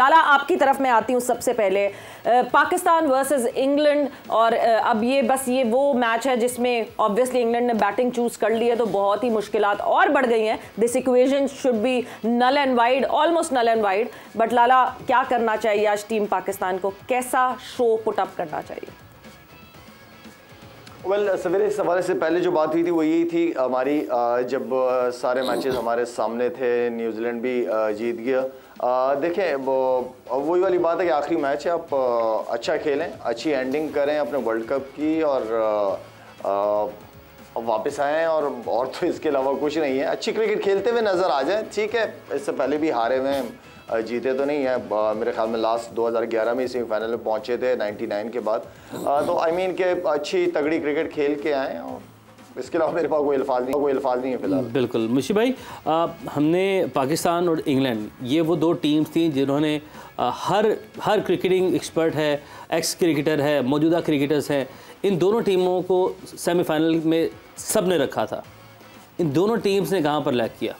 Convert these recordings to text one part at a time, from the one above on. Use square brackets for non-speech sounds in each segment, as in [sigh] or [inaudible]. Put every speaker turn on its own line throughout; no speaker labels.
लाला, आपकी तरफ़ मैं आती हूँ सबसे पहले। पाकिस्तान वर्सेस इंग्लैंड और अब ये बस ये वो मैच है जिसमें ऑब्वियसली इंग्लैंड ने बैटिंग चूज़ कर ली है तो बहुत ही मुश्किल और बढ़ गई हैं। This equation should be null and void almost null and void but लाला, क्या करना चाहिए आज टीम पाकिस्तान को? कैसा शो पुटअप करना चाहिए?
वेल well, सवेरे इस हवाले से पहले जो बात हुई थी वो यही थी हमारी जब सारे मैचेस हमारे सामने थे न्यूजीलैंड भी जीत गया। देखें वो वही वाली बात है कि आखिरी मैच है आप अच्छा खेलें अच्छी एंडिंग करें अपने वर्ल्ड कप की और वापस आएँ और और तो इसके अलावा कुछ नहीं है। अच्छी क्रिकेट खेलते हुए नज़र आ जाए ठीक है इससे पहले भी हारे हुए हैं। जीते तो नहीं है। मेरे ख्याल में लास्ट 2011 में सेमीफाइनल में पहुँचे थे 99 के बाद। तो आई I मीन mean के अच्छी तगड़ी क्रिकेट खेल के आए और इसके अलावा मेरे पास कोई अल्फाज नहीं कोई अल्फाज नहीं है फ़िलहाल।
बिल्कुल। मुशी भाई आ, हमने पाकिस्तान और इंग्लैंड ये वो दो टीम्स थी जिन्होंने हर हर क्रिकेटिंग एक्सपर्ट है एक्स क्रिकेटर है मौजूदा क्रिकेटर्स हैं। इन दोनों टीमों को सेमीफाइनल में सबने रखा था। इन दोनों टीम्स ने कहाँ पर लैक किया?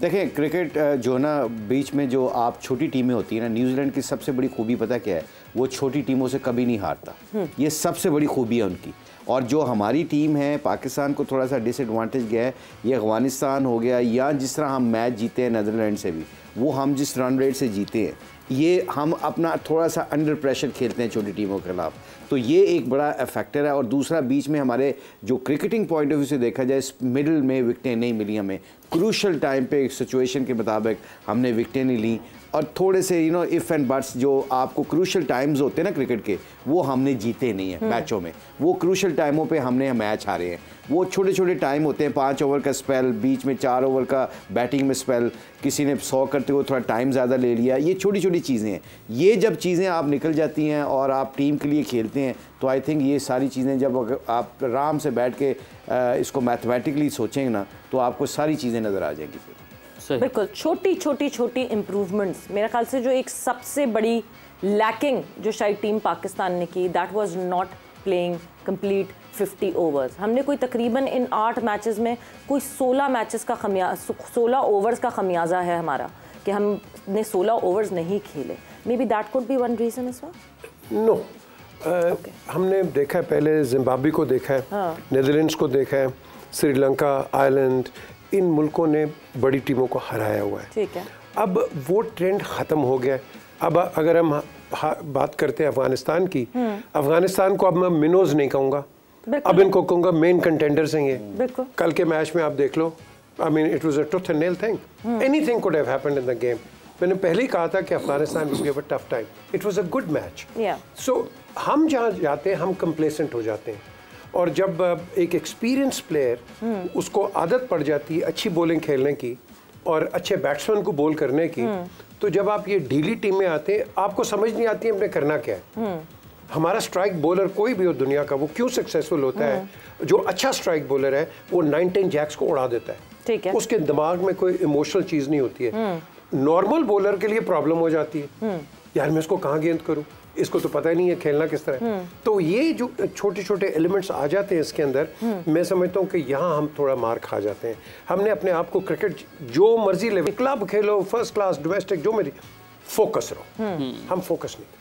देखें क्रिकेट जो है ना बीच में जो आप छोटी टीमें होती हैं ना न्यूजीलैंड की सबसे बड़ी खूबी पता क्या है? वो छोटी टीमों से कभी नहीं हारता। हम्म। ये सबसे बड़ी खूबी है उनकी। और जो हमारी टीम है पाकिस्तान को थोड़ा सा डिसएडवांटेज गया है ये अफ़गानिस्तान हो गया या जिस तरह हम मैच जीते हैं नदरलैंड से भी वो हम जिस रन रेट से जीते हैं ये हम अपना थोड़ा सा अंडर प्रेशर खेलते हैं छोटी टीमों के खिलाफ। तो ये एक बड़ा फैक्टर है और दूसरा बीच में हमारे जो क्रिकेटिंग पॉइंट ऑफ़ व्यू से देखा जाए मिडिल में विकटें नहीं मिली हमें। क्रूशल टाइम पे सिचुएशन के मुताबिक हमने विकटें नहीं ली और थोड़े से you know if and buts जो आपको क्रूशल टाइम्स होते हैं ना क्रिकेट के वो हमने जीते नहीं हैं मैचों हम्म। में। वो क्रूशल टाइमों पे हमने मैच हारे हैं। वो छोटे छोटे टाइम होते हैं पाँच ओवर का स्पेल बीच में चार ओवर का बैटिंग में स्पेल किसी ने सौ करते हुए थोड़ा टाइम ज़्यादा ले लिया ये छोटी छोटी चीज़ें हैं। ये जब चीज़ें आप निकल जाती हैं और आप टीम के लिए खेलते हैं तो आई थिंक ये सारी चीज़ें जब आप आराम से बैठ के इसको मैथमेटिकली सोचेंगे ना तो आपको सारी चीज़ें नज़र आ जाएँगी फिर।
बिल्कुल छोटी छोटी छोटी इम्प्रूवमेंट्स मेरे ख्याल से जो एक सबसे बड़ी लैकिंग जो शायद टीम पाकिस्तान ने की that was not playing complete 50 overs हमने कोई तकरीबन इन आठ मैचेस में कोई 16 मैचेस का खमिया 16 ओवर्स का खमियाजा है हमारा। कि हमने 16 ओवर्स नहीं खेले। May be that could be one reason इस
नो हमने देखा है पहले जिम्बाब्वे को देखा है हाँ. नेदरलैंड्स को देखा है श्रीलंका आयरलैंड इन मुल्कों ने बड़ी टीमों को हराया हुआ है।
ठीक है।
अब वो ट्रेंड ख़त्म हो गया अब अगर हम बात करते हैं अफ़गानिस्तान की हम्म। अफ़गानिस्तान को अब मैं मिनोज नहीं कहूँगा। अब इनको कहूँगा मेन कंटेंडर्स हैं ये। कल के मैच में आप देख लो। I mean it was a truth and nail thing could have happened in the game मैंने पहले ही कहा था कि Afghanistan will give a tough time it was a good match so हम जहाँ जाते हैं हम कंप्लेसेंट हो जाते हैं। और जब एक एक्सपीरियंस प्लेयर उसको आदत पड़ जाती है अच्छी बॉलिंग खेलने की और अच्छे बैट्समैन को बॉल करने की तो जब आप ये ढीली टीम में आते हैं आपको समझ नहीं आती है अपने करना क्या है। हमारा स्ट्राइक बॉलर कोई भी हो दुनिया का वो क्यों सक्सेसफुल होता है? जो अच्छा स्ट्राइक बॉलर है वो नाइनटीन जैक्स को उड़ा देता है।
ठीक है।
उसके दिमाग में कोई इमोशनल चीज़ नहीं होती है। नॉर्मल बॉलर के लिए प्रॉब्लम हो जाती है। यार मैं इसको कहाँ गेंद करूँ? इसको तो पता ही नहीं है खेलना किस तरह हम्म। तो ये जो छोटे छोटे एलिमेंट्स आ जाते हैं इसके अंदर हम्म। मैं समझता हूँ कि यहाँ हम थोड़ा मार खा जाते हैं। हमने अपने आप को क्रिकेट जो मर्ज़ी ले क्लब खेलो फ़र्स्ट क्लास डोमेस्टिक जो मर्ज़ी फोकस रहो। हम्म। हम फोकस नहीं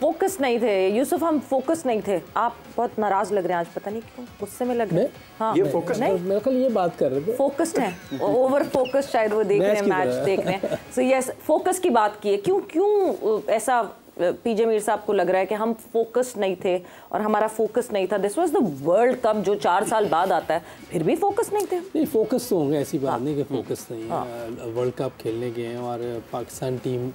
फोकस नहीं थे। यूसुफ हम फोकस नहीं थे। आप बहुत नाराज़ लग रहे हैं आज पता नहीं क्यों गुस्से में लग रहे हैं।
हाँ ये फोकस
नहीं। मेरे ख्याल ये बात कर रहे थे।
फोकस्ड हैं। ओवर फोकस शायद वो देख रहे हैं मैच देख रहे हैं। सो यस फोकस की बात की है। क्यों क्यों ऐसा पीजे मीर साहब को लग रहा है कि हम फोकस नहीं थे और हमारा फोकस नहीं था? This was the World Cup जो चार साल बाद आता है। फिर भी फोकस नहीं थे?
नहीं फोकस तो होंगे ऐसी बात हाँ, नहीं कि फोकस नहीं है। हाँ, वर्ल्ड कप खेलने गए हैं और पाकिस्तान टीम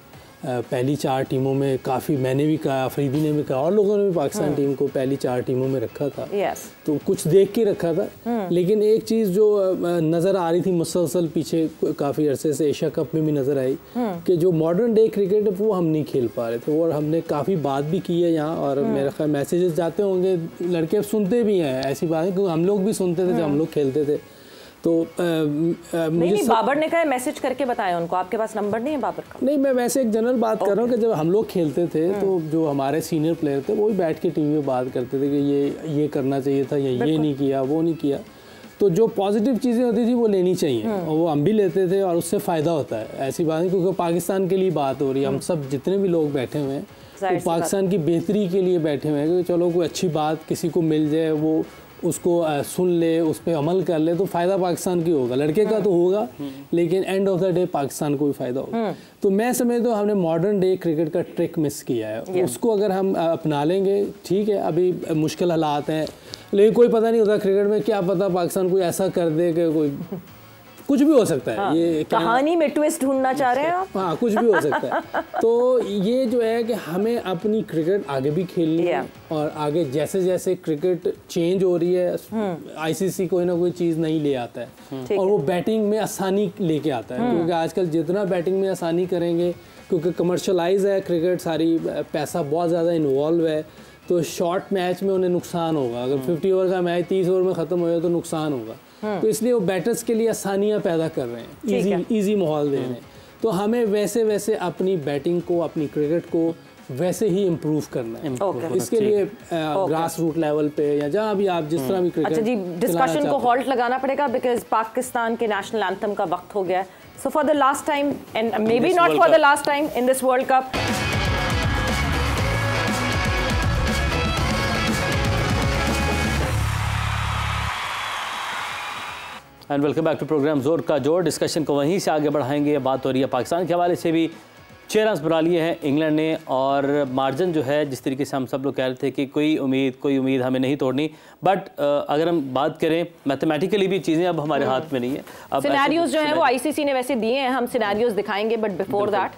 पहली चार टीमों में काफ़ी मैंने भी कहा अफरीदी ने भी कहा और लोगों ने भी पाकिस्तान हम्म। टीम को पहली चार टीमों में रखा था
yes.
तो कुछ देख के रखा था हम्म। लेकिन एक चीज़ जो नज़र आ रही थी मुसलसल पीछे काफ़ी अरसे से एशिया कप में भी नज़र आई हम्म। कि जो मॉडर्न डे क्रिकेट है वो हम नहीं खेल पा रहे थे और हमने काफ़ी बात भी की है यहाँ और मेरे ख्याल मैसेजेस जाते होंगे लड़के सुनते भी हैं ऐसी बात है क्योंकि हम लोग भी सुनते थे जब हम लोग खेलते थे तो आ,
आ, नहीं, नहीं बाबर ने कहा मैसेज करके बताया उनको। आपके पास नंबर नहीं है बाबर का?
नहीं मैं वैसे एक जनरल बात कर रहा हूँ कि जब हम लोग खेलते थे हम्म। तो जो हमारे सीनियर प्लेयर थे वो भी बैठ के टीवी में बात करते थे कि ये ये करना चाहिए था या ये नहीं किया वो नहीं किया। तो जो पॉजिटिव चीज़ें होती थी वो लेनी चाहिए। और वो हम भी लेते थे और उससे फ़ायदा होता है। ऐसी बात नहीं क्योंकि पाकिस्तान के लिए बात हो रही है। हम सब जितने भी लोग बैठे हुए हैं तो पाकिस्तान की बेहतरी के लिए बैठे हुए हैं कि चलो कोई अच्छी बात किसी को मिल जाए वो उसको सुन ले उस पर अमल कर ले तो फ़ायदा पाकिस्तान की होगा। लड़के का तो होगा लेकिन end of the day Pakistan को भी फ़ायदा होगा। हम्म। तो मैं समझता हूँ हमने मॉडर्न डे क्रिकेट का ट्रिक मिस किया है। उसको अगर हम अपना लेंगे ठीक है अभी मुश्किल हालात हैं लेकिन कोई पता नहीं होता क्रिकेट में क्या पता पाकिस्तान कोई ऐसा कर दे कि कोई कुछ भी हो सकता है। हाँ, ये
कहानी में ट्विस्ट ढूंढना चाह रहे हैं आप?
हाँ कुछ भी हो सकता है। [laughs] तो ये जो है कि हमें अपनी क्रिकेट आगे भी खेलनी है और आगे जैसे जैसे क्रिकेट चेंज हो रही है आईसीसी हम्म। कोई ना कोई चीज़ नहीं ले आता है। हम्म। और वो बैटिंग में आसानी लेके आता है। हम्म। क्योंकि आजकल जितना बैटिंग में आसानी करेंगे क्योंकि कमर्शलाइज है क्रिकेट सारी पैसा बहुत ज़्यादा इन्वॉल्व है। तो शॉर्ट मैच में उन्हें नुकसान होगा। अगर फिफ्टी ओवर का मैच तीस ओवर में ख़त्म हो जाए तो नुकसान होगा। हाँ। तो इसलिए वो बैटर्स के लिए आसानियाँ पैदा कर रहे हैं। इजी इजी माहौल दे रहे हैं। तो हमें वैसे वैसे अपनी बैटिंग को अपनी क्रिकेट को वैसे ही इम्प्रूव करना है। Okay. इसके लिए ग्रास रूट लेवल पे या जहाँ भी आप जिस तरह भी क्रिकेट
अच्छा जी डिस्कशन को हॉल्ट लगाना पड़ेगा बिकॉज़ पाकिस्तान के नेशनल एंथम का वक्त हो गया so for the last time and may be not for the last time in this World Cup
and welcome back to programme ज़ोर का ज़ोर डिस्कशन को वहीं से आगे बढ़ाएँगे। बात हो रही है पाकिस्तान के हवाले से भी। छः रन बना लिए हैं इंग्लैंड ने और मार्जिन जो है जिस तरीके से हम सब लोग कह रहे थे कि कोई उम्मीद कोई उम्मीद हमें नहीं तोड़नी। बट अगर हम बात करें मैथमेटिकली भी चीज़ें अब हमारे हाथ में नहीं है।
अब सिनेरियोज जो है वो आईसीसी ने वैसे दिए हैं हम सिनेरियोज दिखाएँगे बट बिफोर दैट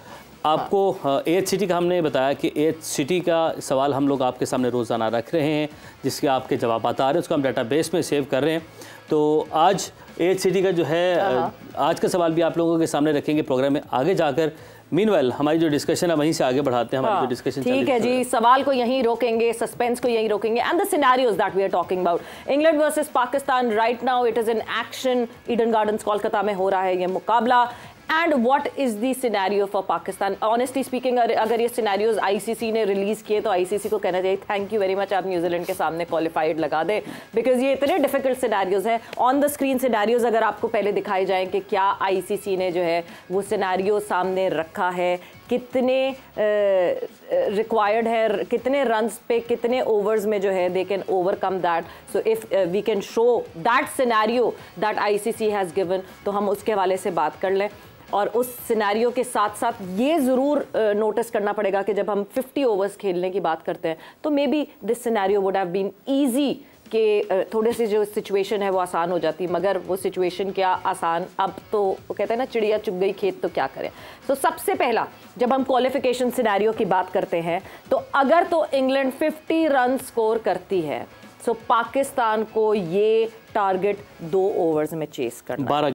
आपको एच सिटी का हमने बताया कि एच सिटी का सवाल हम लोग आपके सामने रोज़ाना रख रहे हैं जिसके आपके जवाब आ रहे हैं उसको हम डाटाबेस में सेव कर रहे हैं। तो आज एच सिटी का जो है हाँ। आज का सवाल भी आप लोगों के सामने रखेंगे प्रोग्राम में। आगे जाकर मीनवेल हमारी जो डिस्कशन है वहीं से आगे बढ़ाते हैं हमारी हाँ, जो डिस्कशन
ठीक है जी। सवाल को यहीं रोकेंगे सस्पेंस को यहीं रोकेंगे and the scenarios that we are talking about England versus Pakistan right now it is in action Eden Gardens Kolkata में हो रहा है ये मुकाबला। And what is the for Pakistan honestly speaking अगर ये सिनेरियोज आईसीसी ने रिलीज़ किए तो आईसीसी को कहना चाहिए थैंक यू वेरी मच आप न्यूजीलैंड के सामने क्वालिफाइड लगा दें. बिकॉज़ ये इतने डिफ़िकल्ट सिनेरियोज हैं। ऑन द स्क्रीन सिनेरियोज अगर आपको पहले दिखाए जाए कि क्या आईसीसी ने जो है वो सिनेरियो सामने रखा है कितने रिक्वायर्ड uh, है कितने रन्स पे कितने ओवर्स में जो है they can overcome that so if we can show that scenario that ICC has given तो हम उसके हवाले से बात कर लें। और उस सिनेरियो के साथ साथ ये ज़रूर नोटिस करना पड़ेगा कि जब हम 50 ओवर्स खेलने की बात करते हैं तो may be this scenario would have been easy कि थोड़े सी जो सिचुएशन है वो आसान हो जाती, मगर वो सिचुएशन क्या आसान, अब तो वो कहते हैं ना, चिड़िया चुग गई, खेत तो क्या करें? तो सबसे पहला, जब हम क्वालिफिकेशन सिनेरियो की बात करते हैं तो अगर तो इंग्लैंड 50 रन स्कोर करती है सो पाकिस्तान को ये टारगेट दो ओवर्स में चेस करना